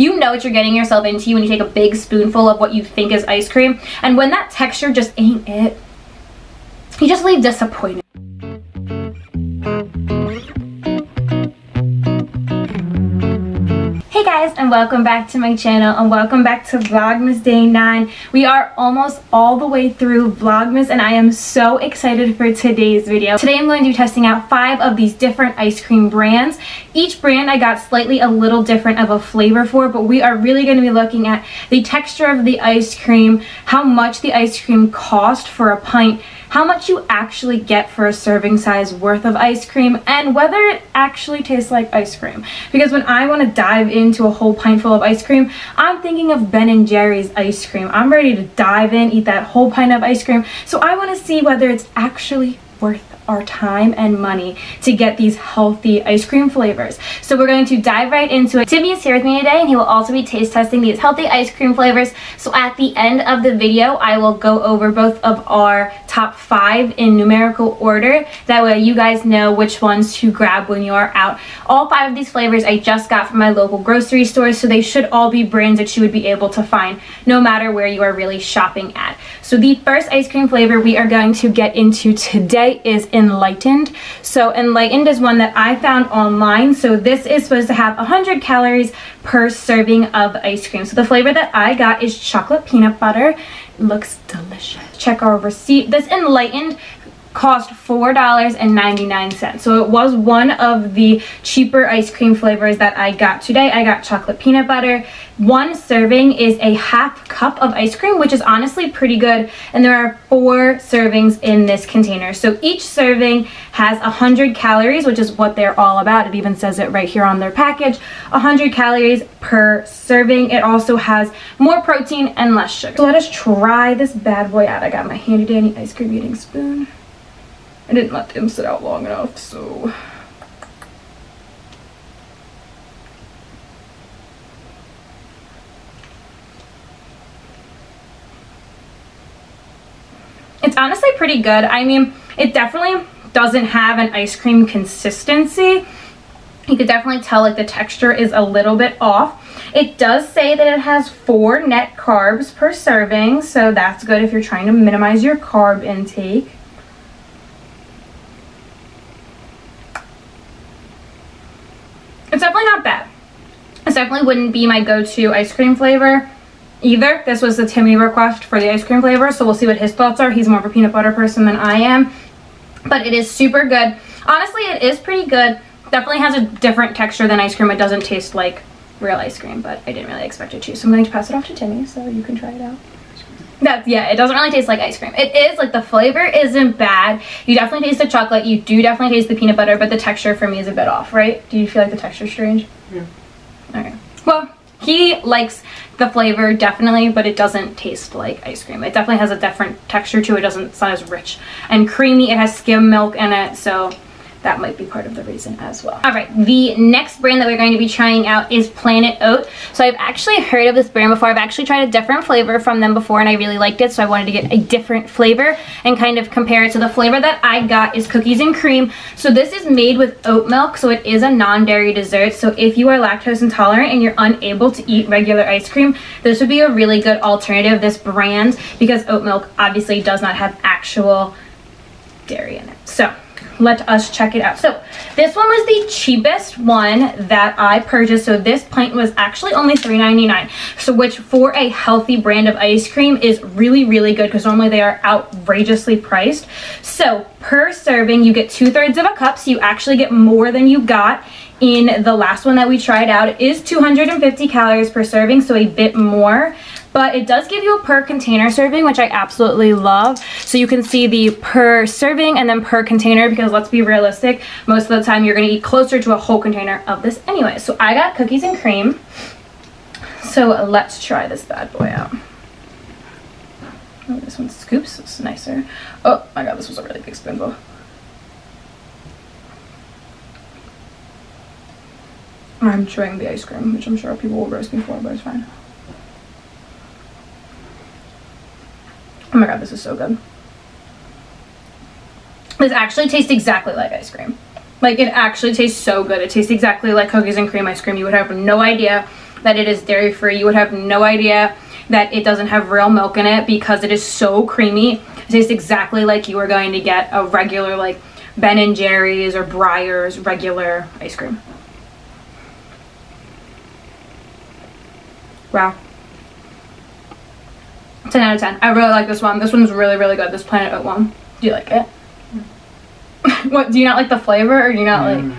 you know what you're getting yourself into when you take a big spoonful of what you think is ice cream. And when that texture just ain't it, you just leave disappointed. Guys and welcome back to my channel and welcome back to Vlogmas Day 9. We are almost all the way through Vlogmas and I am so excited for today's video. Today I'm going to be testing out five of these different ice cream brands. Each brand I got slightly a little different of a flavor for but we are really going to be looking at the texture of the ice cream, how much the ice cream cost for a pint, how much you actually get for a serving size worth of ice cream, and whether it actually tastes like ice cream. Because when I want to dive into a whole pint full of ice cream, I'm thinking of Ben & Jerry's ice cream. I'm ready to dive in, eat that whole pint of ice cream. So I want to see whether it's actually worth our time and money to get these healthy ice cream flavors. So we're going to dive right into it. Timmy is here with me today and he will also be taste testing these healthy ice cream flavors. So at the end of the video, I will go over both of our top five in numerical order. That way you guys know which ones to grab when you are out. All five of these flavors I just got from my local grocery store, so they should all be brands that you would be able to find no matter where you are really shopping at. So the first ice cream flavor we are going to get into today is Enlightened. So Enlightened is one that I found online. So this is supposed to have 100 calories per serving of ice cream. So the flavor that I got is chocolate peanut butter. It looks delicious. Check our receipt. This Enlightened cost $4.99. So it was one of the cheaper ice cream flavors that I got today. I got chocolate peanut butter. One serving is a half cup of ice cream, which is honestly pretty good. And there are four servings in this container. So each serving has 100 calories, which is what they're all about. It even says it right here on their package. 100 calories per serving. It also has more protein and less sugar. So let us try this bad boy out. I got my handy dandy ice cream eating spoon. I didn't let them sit out long enough, so... It's honestly pretty good. I mean, it definitely doesn't have an ice cream consistency. You could definitely tell like the texture is a little bit off. It does say that it has four net carbs per serving, so that's good if you're trying to minimize your carb intake. It's definitely not bad. This definitely wouldn't be my go-to ice cream flavor either. This was the Timmy request for the ice cream flavor, so we'll see what his thoughts are. He's more of a peanut butter person than I am, but it is super good. Honestly, it is pretty good. Definitely has a different texture than ice cream. It doesn't taste like real ice cream, but I didn't really expect it to. So I'm going to pass it off to Timmy so you can try it out. That's, yeah, it doesn't really taste like ice cream. It is, like, the flavor isn't bad. You definitely taste the chocolate. You do definitely taste the peanut butter, but the texture for me is a bit off, right? Do you feel like the texture strange? Yeah. Okay. Well, he likes the flavor, definitely, but it doesn't taste like ice cream. It definitely has a different texture to it. It doesn't, it's not as rich and creamy. It has skim milk in it, so that might be part of the reason as well. All right, the next brand that we're going to be trying out is Planet Oat. So I've actually heard of this brand before. I've actually tried a different flavor from them before and I really liked it. So I wanted to get a different flavor and kind of compare it. So the flavor that I got is cookies and cream. So this is made with oat milk. So it is a non-dairy dessert. So if you are lactose intolerant and you're unable to eat regular ice cream, this would be a really good alternative, this brand, because oat milk obviously does not have actual dairy in it. So let us check it out. So this one was the cheapest one that I purchased. So this pint was actually only $3.99. So which for a healthy brand of ice cream is really, really good because normally they are outrageously priced. So per serving, you get two thirds of a cup. So you actually get more than you got in the last one that we tried out. It is 250 calories per serving, so a bit more but it does give you a per container serving, which I absolutely love. So you can see the per serving and then per container because let's be realistic, most of the time you're gonna eat closer to a whole container of this anyway. So I got cookies and cream. So let's try this bad boy out. Oh, this one scoops, it's nicer. Oh my god, this was a really big spoonful. I'm chewing the ice cream, which I'm sure people will roast me for, but it's fine. Oh my god, this is so good. This actually tastes exactly like ice cream. Like, it actually tastes so good. It tastes exactly like cookies and cream ice cream. You would have no idea that it is dairy free. You would have no idea that it doesn't have real milk in it because it is so creamy. It tastes exactly like you are going to get a regular like Ben and Jerry's or Breyers regular ice cream. Wow. 10 out of 10. I really like this one. This one's really, really good. This Planet Oat one. Do you like it? what, do you not like the flavor or do you not like...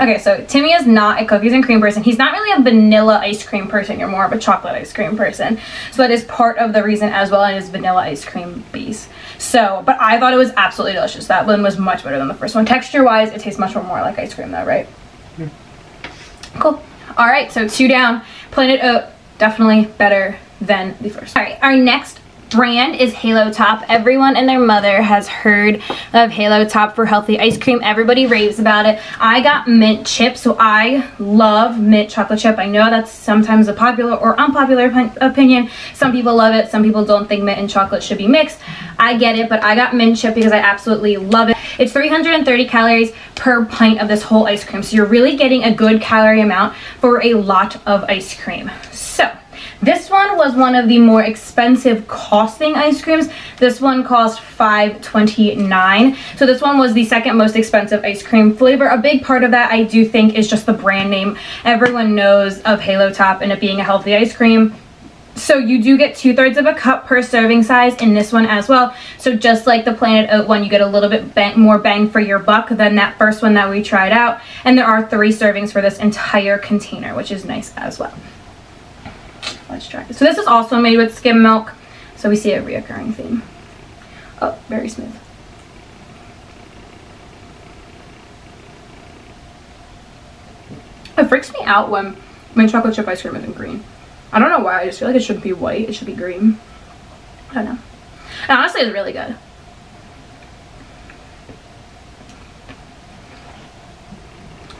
Okay, so Timmy is not a cookies and cream person. He's not really a vanilla ice cream person. You're more of a chocolate ice cream person. So that is part of the reason as well as vanilla ice cream base. So, but I thought it was absolutely delicious. That one was much better than the first one. Texture-wise, it tastes much more like ice cream though, right? Yeah. Cool. All right, so two down. Planet Oat, definitely better than the first. All right, our next brand is Halo Top. Everyone and their mother has heard of Halo Top for healthy ice cream. Everybody raves about it. I got mint chip, so I love mint chocolate chip. I know that's sometimes a popular or unpopular opinion. Some people love it. Some people don't think mint and chocolate should be mixed. I get it, but I got mint chip because I absolutely love it. It's 330 calories per pint of this whole ice cream, so you're really getting a good calorie amount for a lot of ice cream. So, this one was one of the more expensive costing ice creams. This one cost $5.29. So this one was the second most expensive ice cream flavor. A big part of that I do think is just the brand name. Everyone knows of Halo Top and it being a healthy ice cream. So you do get two thirds of a cup per serving size in this one as well. So just like the Planet Oat one, you get a little bit bang, more bang for your buck than that first one that we tried out. And there are three servings for this entire container, which is nice as well. Let's try. So this is also made with skim milk. So we see a reoccurring theme. Oh, very smooth. It freaks me out when my chocolate chip ice cream isn't green. I don't know why. I just feel like it shouldn't be white. It should be green. I don't know. And honestly, it's really good.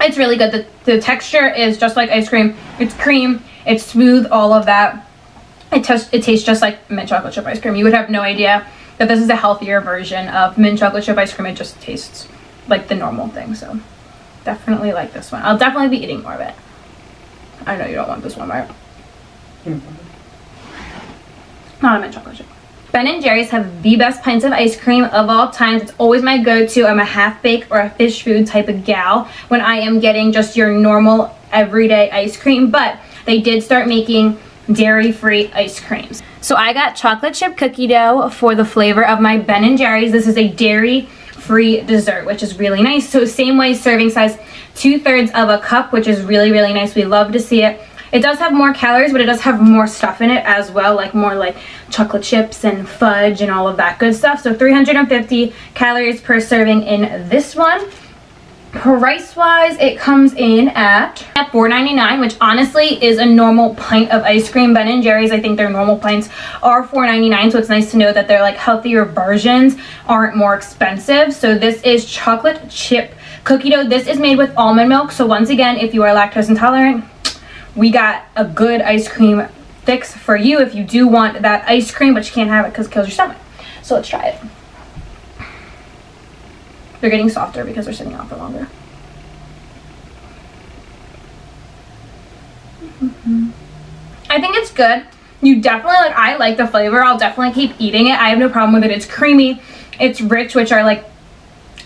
It's really good. The, the texture is just like ice cream. It's cream. It's smooth, all of that. It, it tastes just like mint chocolate chip ice cream. You would have no idea that this is a healthier version of mint chocolate chip ice cream. It just tastes like the normal thing. So definitely like this one. I'll definitely be eating more of it. I know you don't want this one, right? Mm. Not a mint chocolate chip. Ben & Jerry's have the best pints of ice cream of all times. It's always my go-to. I'm a half-baked or a fish food type of gal when I am getting just your normal everyday ice cream. But they did start making dairy-free ice creams. So I got chocolate chip cookie dough for the flavor of my Ben & Jerry's. This is a dairy-free dessert, which is really nice. So same way, serving size, two-thirds of a cup, which is really, really nice. We love to see it. It does have more calories, but it does have more stuff in it as well, like more like chocolate chips and fudge and all of that good stuff. So 350 calories per serving in this one. Price wise, it comes in at $4.99, which honestly is a normal pint of ice cream. Ben & Jerry's, I think their normal pints are $4.99, so it's nice to know that their like healthier versions aren't more expensive. So this is chocolate chip cookie dough. This is made with almond milk. So once again, if you are lactose intolerant, we got a good ice cream fix for you if you do want that ice cream, but you can't have it because it kills your stomach. So let's try it. They're getting softer because they're sitting out for longer. I think it's good. You definitely, like, I like the flavor. I'll definitely keep eating it. I have no problem with it. It's creamy. It's rich, which are, like,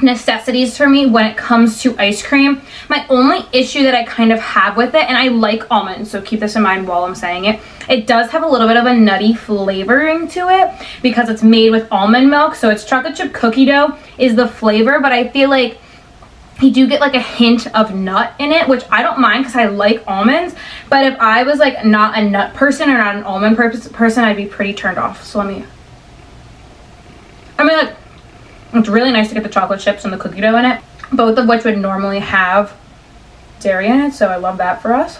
necessities for me when it comes to ice cream. My only issue that I kind of have with it, and I like almonds, so keep this in mind while I'm saying it, it does have a little bit of a nutty flavoring to it because it's made with almond milk. So it's chocolate chip cookie dough is the flavor, but I feel like you do get like a hint of nut in it, which I don't mind because I like almonds. But if I was like not a nut person or not an almond person, I'd be pretty turned off. So let me, I mean like, it's really nice to get the chocolate chips and the cookie dough in it, both of which would normally have dairy in it. So I love that for us.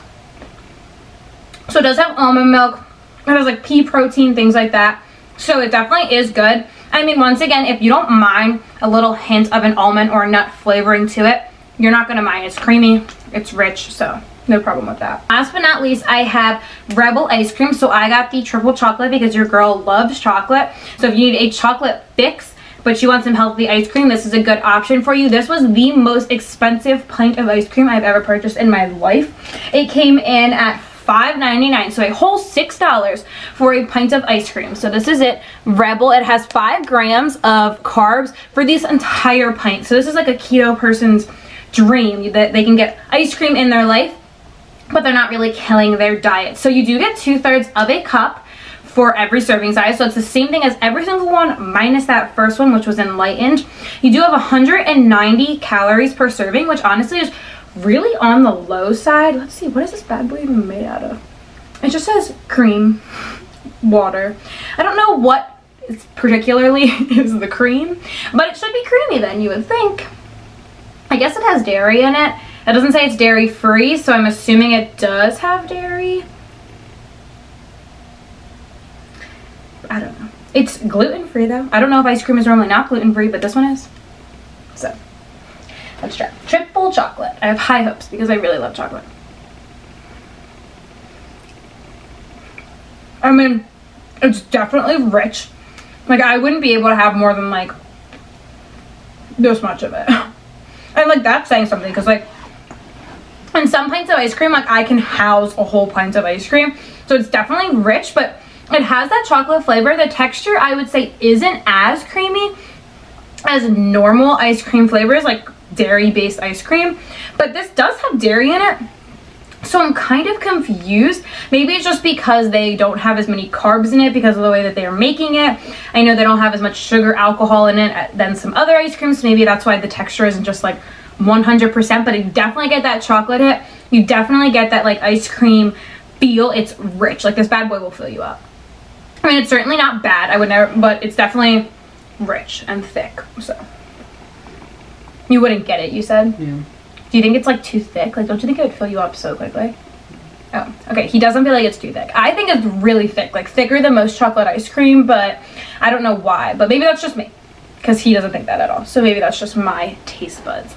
So it does have almond milk. It has like pea protein, things like that. So it definitely is good. I mean, once again, if you don't mind a little hint of an almond or nut flavoring to it, you're not going to mind. It's creamy, it's rich, so no problem with that. Last but not least, I have Rebel ice cream. So I got the triple chocolate because your girl loves chocolate. So if you need a chocolate fix, but you want some healthy ice cream, this is a good option for you. This was the most expensive pint of ice cream I've ever purchased in my life. It came in at $5.99. So a whole $6 for a pint of ice cream. So this is it. Rebel. It has 5 grams of carbs for this entire pint. So this is like a keto person's dream that they can get ice cream in their life but they're not really killing their diet. So you do get two thirds of a cup for every serving size. So it's the same thing as every single one minus that first one, which was enlightened. You do have 190 calories per serving, which honestly is really on the low side. Let's see, what is this bad boy even made out of? It just says cream, water. I don't know what particularly is the cream, but it should be creamy then, you would think. I guess it has dairy in it. It doesn't say it's dairy free, so I'm assuming it does have dairy. I don't know. It's gluten free though. I don't know if ice cream is normally not gluten free, but this one is. So, try. Triple chocolate. I have high hopes because I really love chocolate. I mean, it's definitely rich. Like, I wouldn't be able to have more than, like, this much of it. and, like, that's saying something because, like, in some pints of ice cream, like, I can house a whole pint of ice cream. So it's definitely rich, but it has that chocolate flavor. The texture, I would say, isn't as creamy as normal ice cream flavors, like dairy-based ice cream. But this does have dairy in it. So I'm kind of confused. Maybe it's just because they don't have as many carbs in it because of the way that they are making it. I know they don't have as much sugar alcohol in it uh, than some other ice creams. Maybe that's why the texture isn't just like 100%, but you definitely get that chocolate hit. You definitely get that like ice cream feel. It's rich. Like this bad boy will fill you up. I mean, it's certainly not bad. I would never, but it's definitely rich and thick. So you wouldn't get it, you said? Yeah. Do you think it's like too thick? Like, don't you think it would fill you up so quickly? Oh, okay. He doesn't feel like it's too thick. I think it's really thick, like thicker than most chocolate ice cream, but I don't know why. But maybe that's just me because he doesn't think that at all. So maybe that's just my taste buds.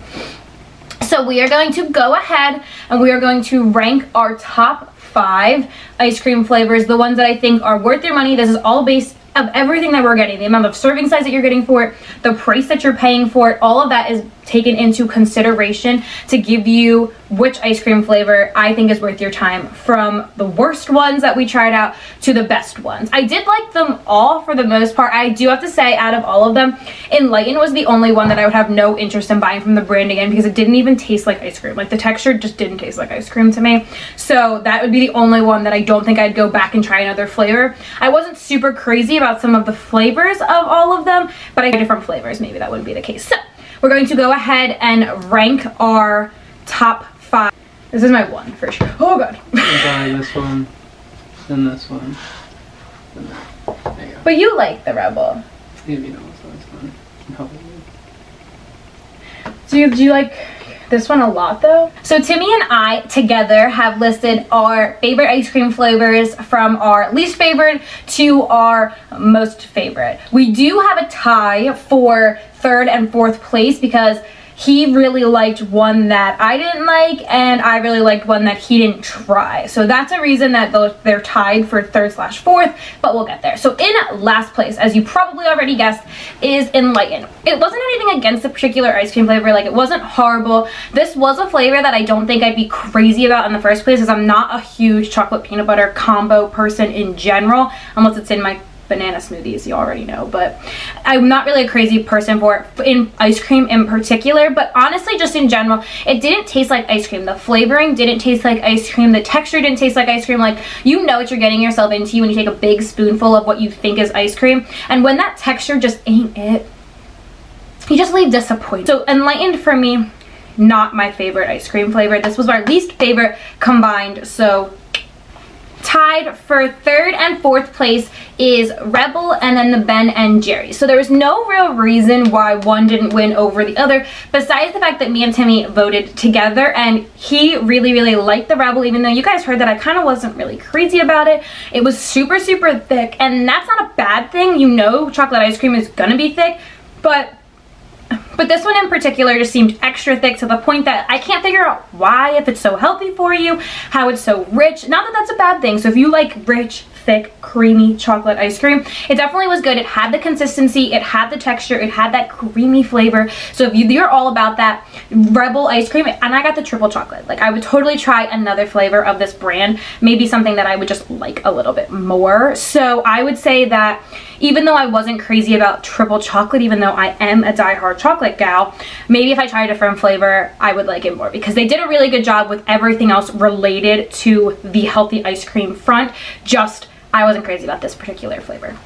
So we are going to go ahead and we are going to rank our top five ice cream flavors, the ones that I think are worth your money. This is all based of everything that we're getting, the amount of serving size that you're getting for it, the price that you're paying for it, all of that is taken into consideration to give you which ice cream flavor I think is worth your time from the worst ones that we tried out to the best ones. I did like them all for the most part. I do have to say out of all of them, Enlighten was the only one that I would have no interest in buying from the brand again because it didn't even taste like ice cream. Like the texture just didn't taste like ice cream to me. So that would be the only one that I don't think I'd go back and try another flavor. I wasn't super crazy about some of the flavors of all of them, but I different flavors. Maybe that wouldn't be the case. So we're going to go ahead and rank our top. This is my one for sure. Oh god. buy this one, then this one, then that. There you go. But you like the Rebel. Maybe you know so one. Probably. Do you, do you like this one a lot though? So Timmy and I together have listed our favorite ice cream flavors from our least favorite to our most favorite. We do have a tie for third and fourth place because he really liked one that I didn't like and I really liked one that he didn't try. So that's a reason that they're tied for third slash fourth, but we'll get there. So in last place, as you probably already guessed, is Enlighten. It wasn't anything against the particular ice cream flavor, like it wasn't horrible. This was a flavor that I don't think I'd be crazy about in the first place because I'm not a huge chocolate peanut butter combo person in general, unless it's in my banana smoothies, you already know, but I'm not really a crazy person for it, in ice cream in particular, but honestly, just in general, it didn't taste like ice cream. The flavoring didn't taste like ice cream. The texture didn't taste like ice cream. Like, you know what you're getting yourself into when you take a big spoonful of what you think is ice cream, and when that texture just ain't it, you just leave disappointed. So Enlightened for me, not my favorite ice cream flavor. This was our least favorite combined, so tied for third and fourth place is Rebel and then the Ben and Jerry. So there was no real reason why one didn't win over the other besides the fact that me and Timmy voted together and he really really liked the Rebel even though you guys heard that I kind of wasn't really crazy about it. It was super super thick and that's not a bad thing. You know chocolate ice cream is gonna be thick but but this one in particular just seemed extra thick to the point that I can't figure out why, if it's so healthy for you, how it's so rich. Not that that's a bad thing. So if you like rich, thick, creamy chocolate ice cream. It definitely was good. It had the consistency, it had the texture, it had that creamy flavor. So if you're all about that Rebel ice cream, and I got the triple chocolate. Like I would totally try another flavor of this brand. Maybe something that I would just like a little bit more. So I would say that even though I wasn't crazy about triple chocolate, even though I am a die-hard chocolate gal, maybe if I tried a different flavor, I would like it more because they did a really good job with everything else related to the healthy ice cream front. Just, I wasn't crazy about this particular flavor.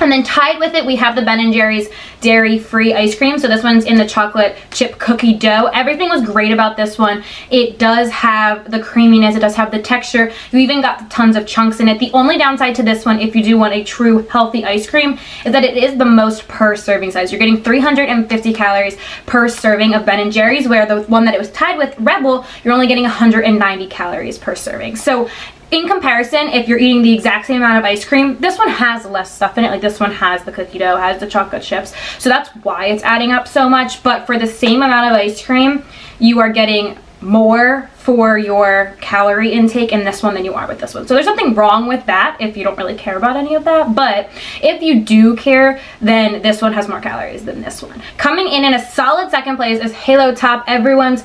And then tied with it, we have the Ben & Jerry's dairy-free ice cream. So this one's in the chocolate chip cookie dough. Everything was great about this one. It does have the creaminess. It does have the texture. You even got tons of chunks in it. The only downside to this one, if you do want a true healthy ice cream, is that it is the most per serving size. You're getting 350 calories per serving of Ben & Jerry's, where the one that it was tied with, Rebel, you're only getting 190 calories per serving. So in comparison, if you're eating the exact same amount of ice cream, this one has less stuff in it. Like this one has the cookie dough, has the chocolate chips. So that's why it's adding up so much. But for the same amount of ice cream, you are getting more for your calorie intake in this one than you are with this one. So there's nothing wrong with that if you don't really care about any of that. But if you do care, then this one has more calories than this one. Coming in in a solid second place is Halo Top, everyone's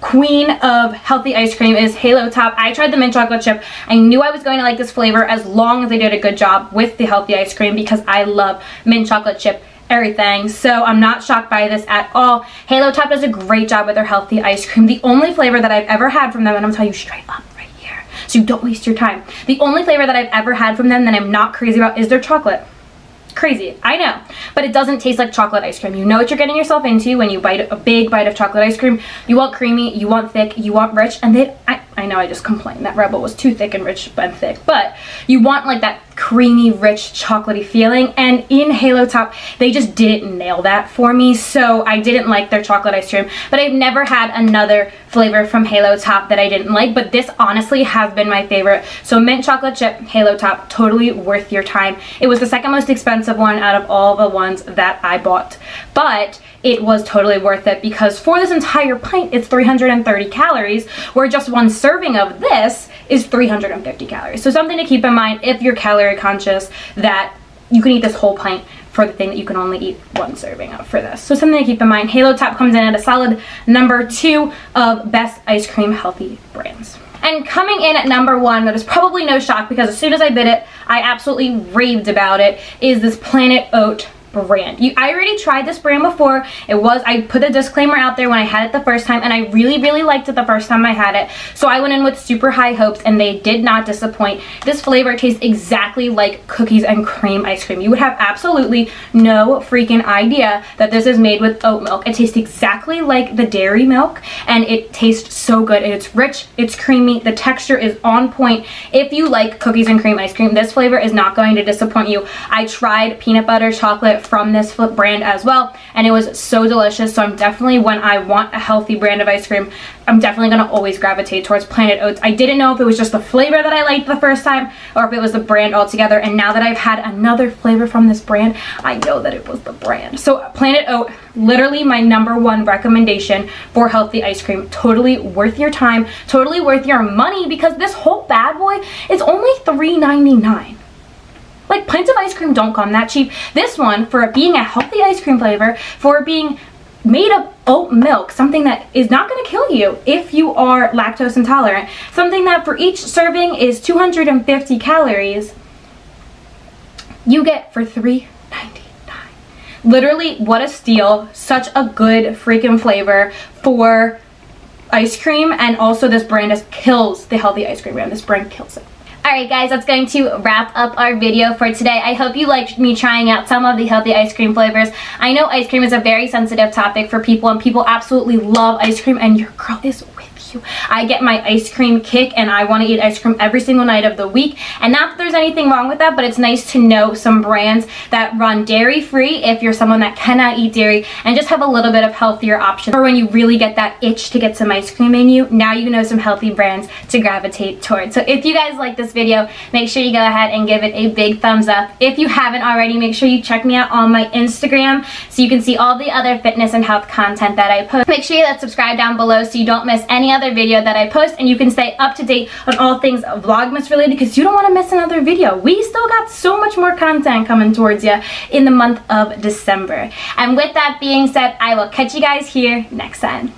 queen of healthy ice cream is Halo Top. I tried the mint chocolate chip. I knew I was going to like this flavor as long as they did a good job with the healthy ice cream because I love mint chocolate chip everything so I'm not shocked by this at all. Halo Top does a great job with their healthy ice cream. The only flavor that I've ever had from them and I'm telling you straight up right here so you don't waste your time. The only flavor that I've ever had from them that I'm not crazy about is their chocolate crazy. I know. But it doesn't taste like chocolate ice cream. You know what you're getting yourself into when you bite a big bite of chocolate ice cream. You want creamy you want thick you want rich and they I, I know I just complained that Rebel was too thick and rich and thick, but you want like that creamy, rich, chocolatey feeling. And in Halo Top, they just didn't nail that for me. So I didn't like their chocolate ice cream, but I've never had another flavor from Halo Top that I didn't like, but this honestly has been my favorite. So mint chocolate chip Halo Top, totally worth your time. It was the second most expensive one out of all the ones that I bought, but it was totally worth it because for this entire pint, it's 330 calories, where just one serving of this is 350 calories. So something to keep in mind if you're calorie conscious that you can eat this whole pint for the thing that you can only eat one serving of for this. So something to keep in mind. Halo Top comes in at a solid number two of best ice cream healthy brands. And coming in at number one, that is probably no shock because as soon as I bit it, I absolutely raved about it, is this Planet Oat brand. You, I already tried this brand before. It was, I put a disclaimer out there when I had it the first time and I really, really liked it the first time I had it. So I went in with super high hopes and they did not disappoint. This flavor tastes exactly like cookies and cream ice cream. You would have absolutely no freaking idea that this is made with oat milk. It tastes exactly like the dairy milk and it tastes so good. It's rich, it's creamy, the texture is on point. If you like cookies and cream ice cream, this flavor is not going to disappoint you. I tried peanut butter chocolate from this flip brand as well and it was so delicious so I'm definitely when I want a healthy brand of ice cream I'm definitely gonna always gravitate towards Planet Oats. I didn't know if it was just the flavor that I liked the first time or if it was the brand altogether and now that I've had another flavor from this brand I know that it was the brand. So Planet Oat literally my number one recommendation for healthy ice cream. Totally worth your time, totally worth your money because this whole bad boy is only $3.99. Like pints of ice cream don't come that cheap. This one, for it being a healthy ice cream flavor, for it being made of oat milk, something that is not going to kill you if you are lactose intolerant, something that for each serving is 250 calories, you get for 3.99. Literally, what a steal. Such a good freaking flavor for ice cream and also this brand just kills the healthy ice cream brand. This brand kills it. Alright guys, that's going to wrap up our video for today. I hope you liked me trying out some of the healthy ice cream flavors. I know ice cream is a very sensitive topic for people and people absolutely love ice cream and your girl is with I get my ice cream kick and I want to eat ice cream every single night of the week. And not that there's anything wrong with that, but it's nice to know some brands that run dairy free if you're someone that cannot eat dairy and just have a little bit of healthier options. Or when you really get that itch to get some ice cream in you, now you know some healthy brands to gravitate towards. So if you guys like this video, make sure you go ahead and give it a big thumbs up. If you haven't already, make sure you check me out on my Instagram so you can see all the other fitness and health content that I post. Make sure you hit subscribe down below so you don't miss any other other video that I post and you can stay up to date on all things Vlogmas related because you don't want to miss another video. We still got so much more content coming towards you in the month of December. And with that being said, I will catch you guys here next time.